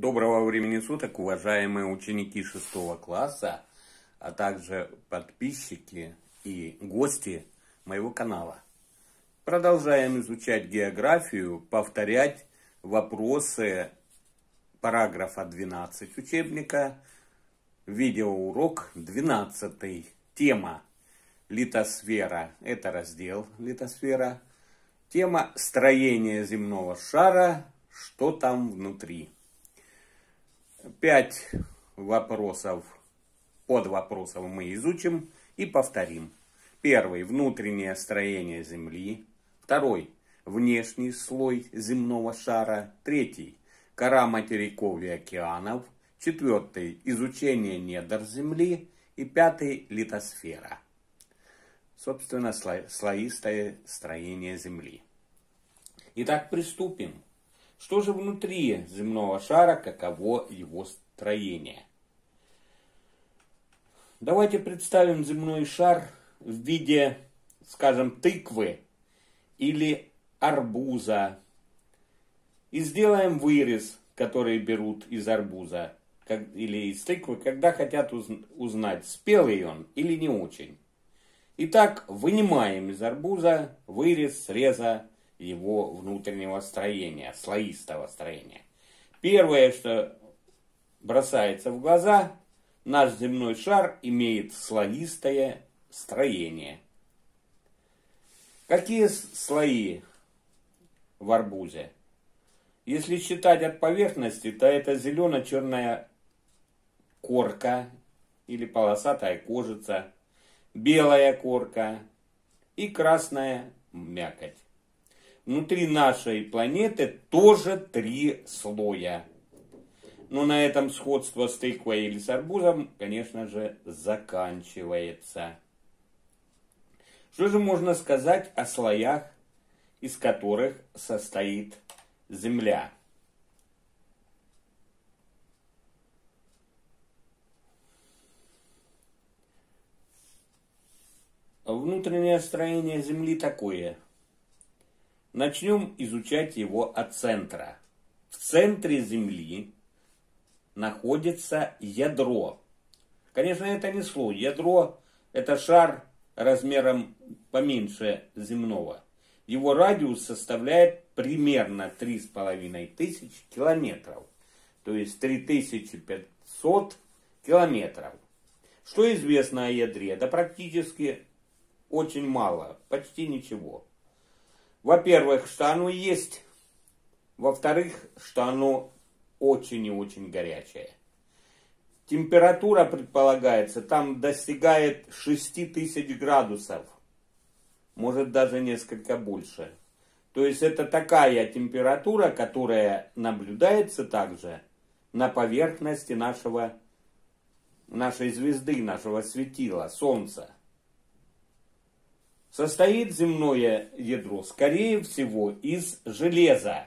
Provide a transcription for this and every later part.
Доброго времени суток, уважаемые ученики шестого класса, а также подписчики и гости моего канала. Продолжаем изучать географию, повторять вопросы параграфа 12 учебника, видеоурок 12. Тема литосфера, это раздел литосфера. Тема строение земного шара, что там внутри. Пять вопросов, под вопросов мы изучим и повторим. Первый – внутреннее строение Земли. Второй – внешний слой земного шара. Третий – кора материков и океанов. Четвертый – изучение недр Земли. И пятый – литосфера. Собственно, слоистое строение Земли. Итак, приступим. Что же внутри земного шара, каково его строение? Давайте представим земной шар в виде, скажем, тыквы или арбуза. И сделаем вырез, который берут из арбуза как, или из тыквы, когда хотят узнать, спелый он или не очень. Итак, вынимаем из арбуза вырез среза его внутреннего строения, слоистого строения. Первое, что бросается в глаза, наш земной шар имеет слоистое строение. Какие слои в арбузе? Если считать от поверхности, то это зелено-черная корка или полосатая кожица, белая корка и красная мякоть внутри нашей планеты тоже три слоя. Но на этом сходство с тыквой или с арбузом, конечно же, заканчивается. Что же можно сказать о слоях, из которых состоит Земля? Внутреннее строение Земли такое – Начнем изучать его от центра. В центре Земли находится ядро. Конечно, это не слой. Ядро – это шар размером поменьше земного. Его радиус составляет примерно 3,5 тысяч километров. То есть 3500 километров. Что известно о ядре? Да практически очень мало, почти ничего. Во-первых, что оно есть. Во-вторых, что оно очень и очень горячее. Температура, предполагается, там достигает 6000 градусов. Может даже несколько больше. То есть это такая температура, которая наблюдается также на поверхности нашего, нашей звезды, нашего светила, Солнца. Состоит земное ядро, скорее всего, из железа.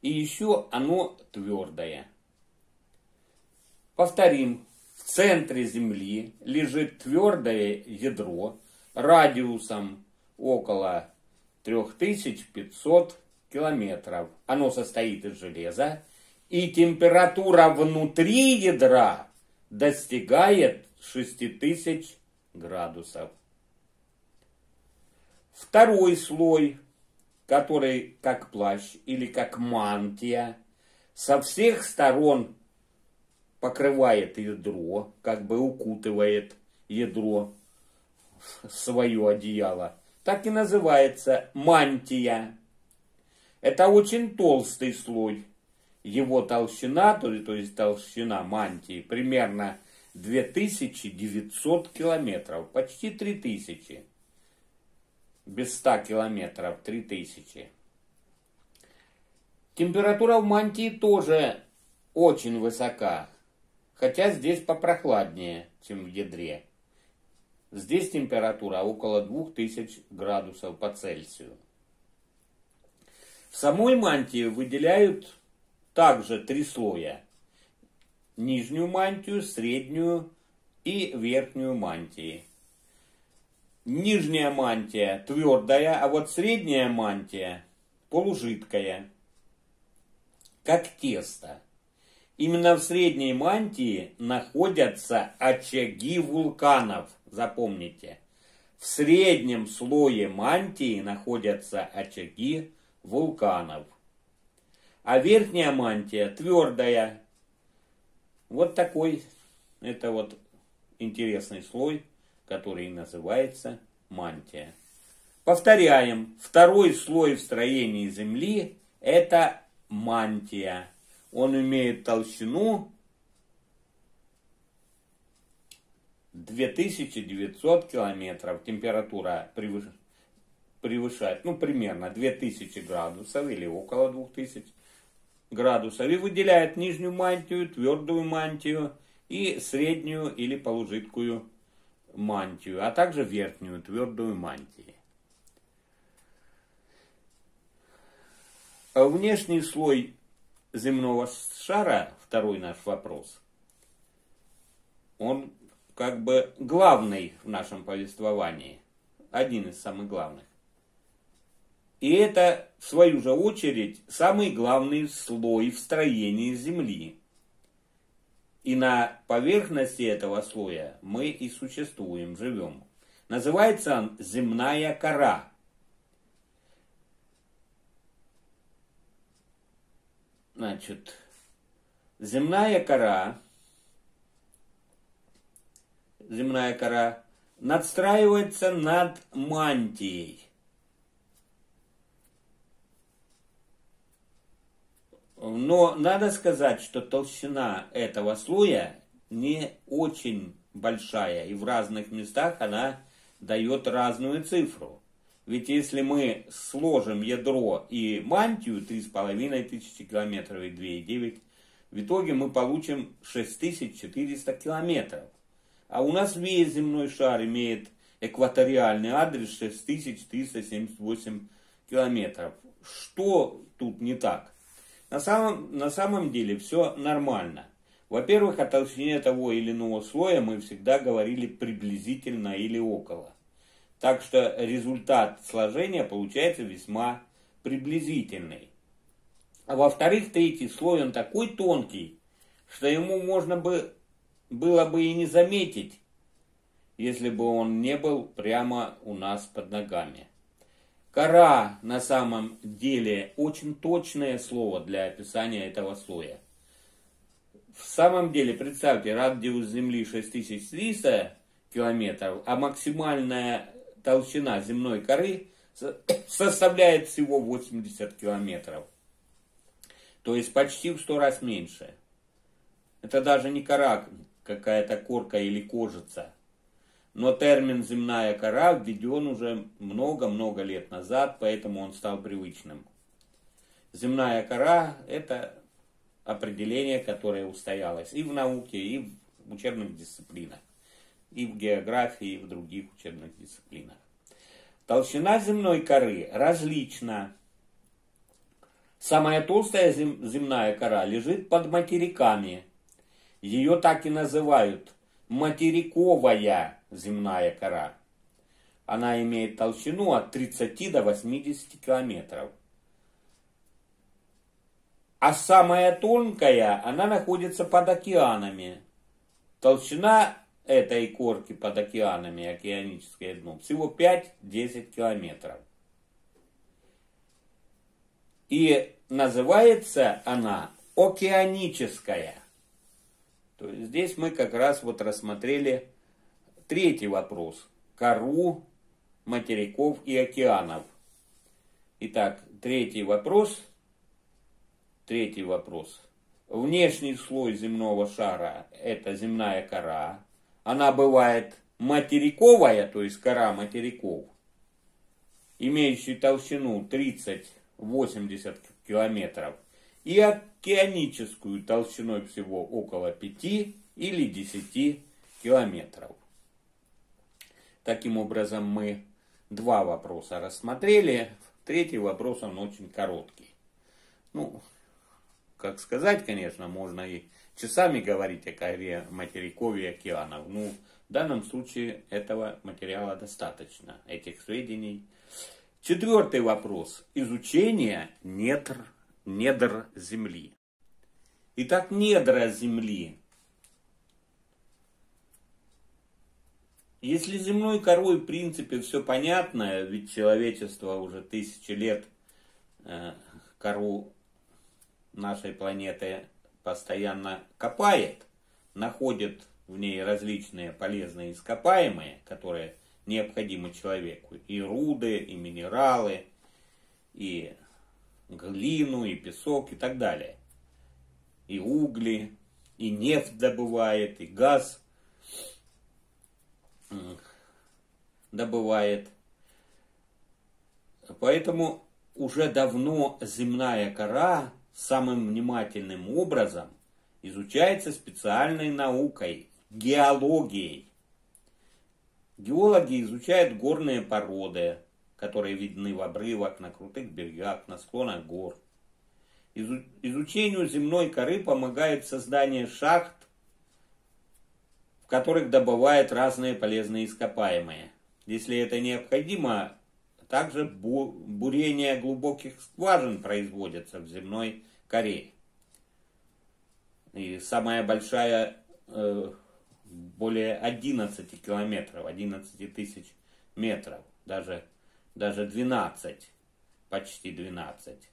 И еще оно твердое. Повторим, в центре Земли лежит твердое ядро радиусом около 3500 километров. Оно состоит из железа, и температура внутри ядра достигает 6000 градусов. Второй слой, который как плащ или как мантия, со всех сторон покрывает ядро, как бы укутывает ядро свое одеяло. Так и называется мантия. Это очень толстый слой. Его толщина, то есть толщина мантии, примерно 2900 километров, почти 3000. Без 100 километров 3000. Температура в мантии тоже очень высока, хотя здесь попрохладнее, чем в ядре. Здесь температура около 2000 градусов по Цельсию. В самой мантии выделяют также три слоя – нижнюю мантию, среднюю и верхнюю мантии. Нижняя мантия твердая, а вот средняя мантия полужидкая. как тесто. Именно в средней мантии находятся очаги вулканов, запомните. В среднем слое мантии находятся очаги вулканов. А верхняя мантия твердая. Вот такой, это вот интересный слой, который называется мантия. Повторяем, второй слой в строении Земли – это мантия. Он имеет толщину 2900 километров. Температура превышает, ну, примерно 2000 градусов или около 2000 градусов. И выделяет нижнюю мантию, твердую мантию и среднюю или полужидкую мантию, а также верхнюю твердую мантию. Внешний слой земного шара, второй наш вопрос, он как бы главный в нашем повествовании, один из самых главных. И это, в свою же очередь, самый главный слой в строении Земли. И на поверхности этого слоя мы и существуем, живем. Называется он земная кора. Значит, земная кора, земная кора надстраивается над мантией. Но надо сказать, что толщина этого слоя не очень большая, и в разных местах она дает разную цифру. Ведь если мы сложим ядро и мантию 3500 километров и 2,9, в итоге мы получим 6400 километров. А у нас весь земной шар имеет экваториальный адрес 6378 километров. Что тут не так? На самом, на самом деле все нормально. Во-первых, о толщине того или иного слоя мы всегда говорили приблизительно или около. Так что результат сложения получается весьма приблизительный. А во-вторых, третий слой, он такой тонкий, что ему можно бы, было бы и не заметить, если бы он не был прямо у нас под ногами. Кора на самом деле очень точное слово для описания этого слоя. В самом деле, представьте, радиус Земли 6300 километров, а максимальная толщина земной коры составляет всего 80 километров. То есть почти в 100 раз меньше. Это даже не кора, какая-то корка или кожица. Но термин «земная кора» введен уже много-много лет назад, поэтому он стал привычным. Земная кора – это определение, которое устоялось и в науке, и в учебных дисциплинах, и в географии, и в других учебных дисциплинах. Толщина земной коры различна. Самая толстая зем, земная кора лежит под материками. Ее так и называют материковая земная кора. Она имеет толщину от 30 до 80 километров. А самая тонкая, она находится под океанами. Толщина этой корки под океанами, океаническое дно, всего 5-10 километров. И называется она океаническая. То есть здесь мы как раз вот рассмотрели третий вопрос. Кору материков и океанов. Итак, третий вопрос. Третий вопрос. Внешний слой земного шара – это земная кора. Она бывает материковая, то есть кора материков, имеющая толщину 30-80 километров и океаническую толщиной всего около 5 или 10 километров. Таким образом, мы два вопроса рассмотрели. Третий вопрос, он очень короткий. Ну, как сказать, конечно, можно и часами говорить о коре материков и океанов. Ну, в данном случае этого материала достаточно, этих сведений. Четвертый вопрос. Изучение недр недр Земли. Итак, недра Земли. Если земной корой, в принципе, все понятно, ведь человечество уже тысячи лет э, кору нашей планеты постоянно копает, находит в ней различные полезные ископаемые, которые необходимы человеку. И руды, и минералы, и глину, и песок, и так далее. И угли, и нефть добывает, и газ добывает. Поэтому уже давно земная кора самым внимательным образом изучается специальной наукой, геологией. Геологи изучают горные породы, которые видны в обрывах, на крутых берегах, на склонах гор. Изучению земной коры помогает создание шахт, в которых добывают разные полезные ископаемые. Если это необходимо, также бурение глубоких скважин производится в земной коре. И самая большая, э, более 11 километров, 11 тысяч метров, даже, даже 12, почти 12.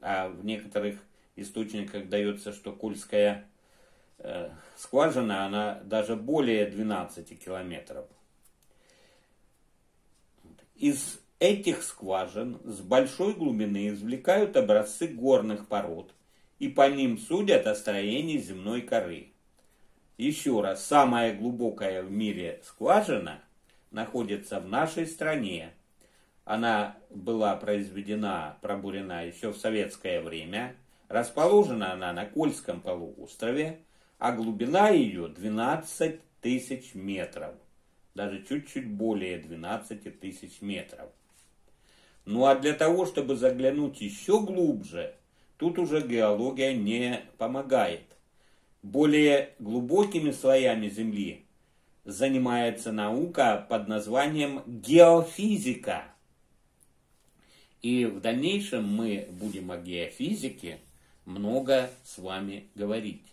А в некоторых источниках дается, что Кульская скважина, она даже более 12 километров. Из этих скважин с большой глубины извлекают образцы горных пород и по ним судят о строении земной коры. Еще раз, самая глубокая в мире скважина находится в нашей стране. Она была произведена, пробурена еще в советское время. Расположена она на Кольском полуострове, а глубина ее 12 тысяч метров даже чуть-чуть более 12 тысяч метров. Ну а для того, чтобы заглянуть еще глубже, тут уже геология не помогает. Более глубокими слоями Земли занимается наука под названием геофизика. И в дальнейшем мы будем о геофизике много с вами говорить.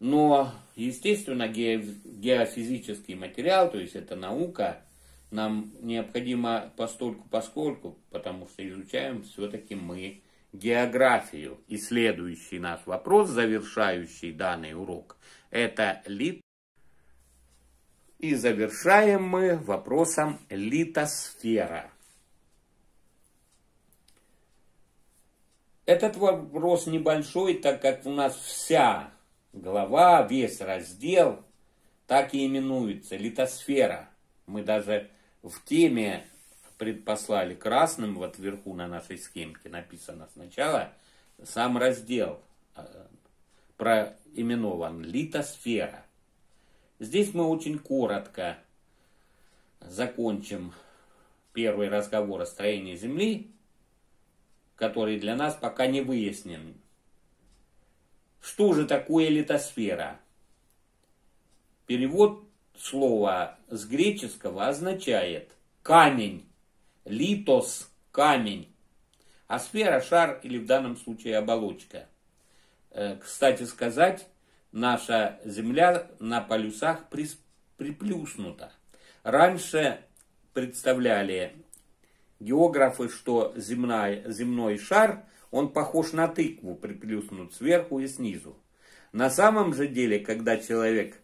Но, естественно, геофизический материал, то есть это наука, нам необходимо постольку поскольку, потому что изучаем все-таки мы географию. И следующий наш вопрос, завершающий данный урок, это лит. И завершаем мы вопросом литосфера. Этот вопрос небольшой, так как у нас вся глава, весь раздел так и именуется, литосфера. Мы даже в теме предпослали красным, вот вверху на нашей схемке написано сначала, сам раздел э, проименован литосфера. Здесь мы очень коротко закончим первый разговор о строении Земли, который для нас пока не выяснен что же такое литосфера? Перевод слова с греческого означает камень, литос – камень, а сфера – шар или в данном случае оболочка. Э, кстати сказать, наша Земля на полюсах приплюснута. Раньше представляли географы, что земная, земной шар – он похож на тыкву, приплюснут сверху и снизу. На самом же деле, когда человек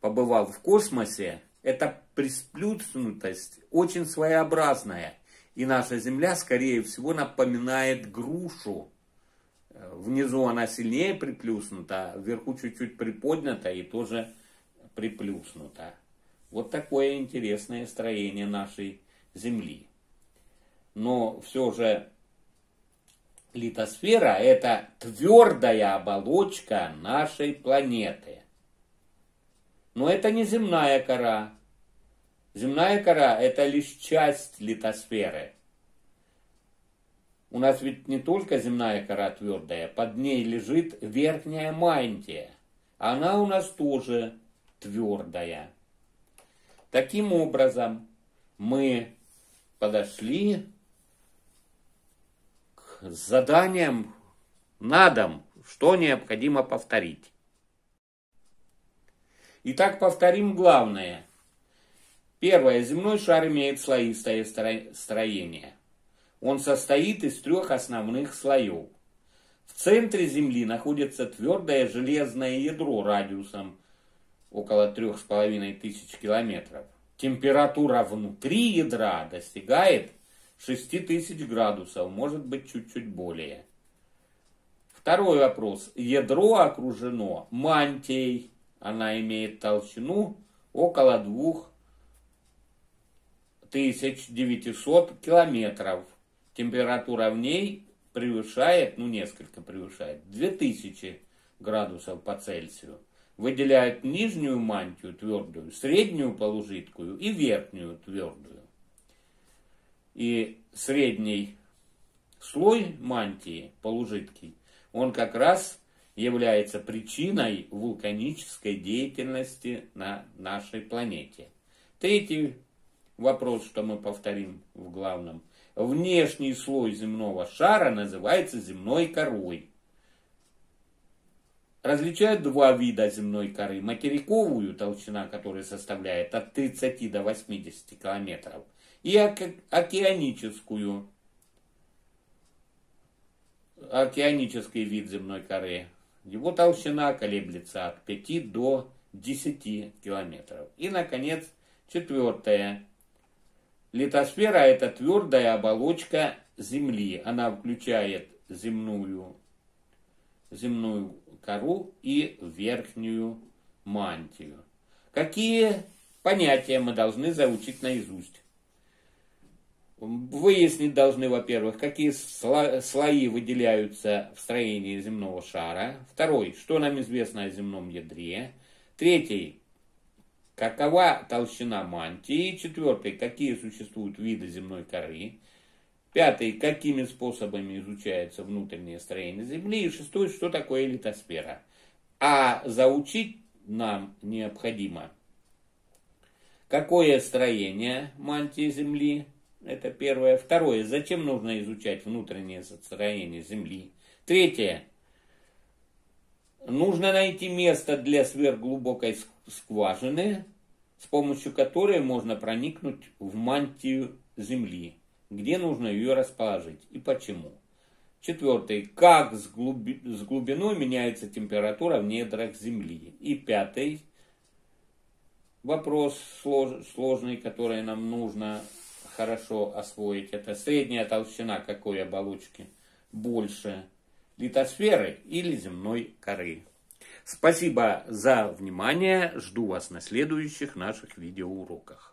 побывал в космосе, эта присплюснутость очень своеобразная. И наша Земля, скорее всего, напоминает грушу. Внизу она сильнее приплюснута, вверху чуть-чуть приподнята и тоже приплюснута. Вот такое интересное строение нашей Земли. Но все же Литосфера – это твердая оболочка нашей планеты. Но это не земная кора. Земная кора – это лишь часть литосферы. У нас ведь не только земная кора твердая, под ней лежит верхняя мантия. Она у нас тоже твердая. Таким образом, мы подошли с заданием, на дом, что необходимо повторить. Итак, повторим главное. Первое. Земной шар имеет слоистое строение. Он состоит из трех основных слоев. В центре Земли находится твердое железное ядро радиусом около трех с половиной тысяч километров. Температура внутри ядра достигает 6000 градусов, может быть чуть-чуть более. Второй вопрос. Ядро окружено мантией. Она имеет толщину около 2900 километров. Температура в ней превышает, ну несколько превышает, 2000 градусов по Цельсию выделяют нижнюю мантию твердую, среднюю полужидкую и верхнюю твердую. И средний слой мантии полужидкий, он как раз является причиной вулканической деятельности на нашей планете. Третий вопрос, что мы повторим в главном. Внешний слой земного шара называется земной корой различают два вида земной коры. Материковую, толщина которой составляет от 30 до 80 километров, и океаническую, океанический вид земной коры. Его толщина колеблется от 5 до 10 километров. И, наконец, четвертое. Литосфера – это твердая оболочка Земли. Она включает земную, земную кору и верхнюю мантию. Какие понятия мы должны заучить наизусть? Выяснить должны, во-первых, какие слои выделяются в строении земного шара. Второй, что нам известно о земном ядре. Третий, какова толщина мантии. Четвертый, какие существуют виды земной коры. Пятый, какими способами изучается внутреннее строение Земли. И шестой, что такое литосфера. А заучить нам необходимо, какое строение мантии Земли, это первое. Второе, зачем нужно изучать внутреннее строение Земли. Третье, нужно найти место для сверхглубокой скважины, с помощью которой можно проникнуть в мантию Земли где нужно ее расположить и почему. Четвертый, как с, глуби, с глубиной меняется температура в недрах Земли. И пятый, вопрос слож, сложный, который нам нужно хорошо освоить. Это средняя толщина какой оболочки больше, литосферы или земной коры. Спасибо за внимание. Жду вас на следующих наших видеоуроках.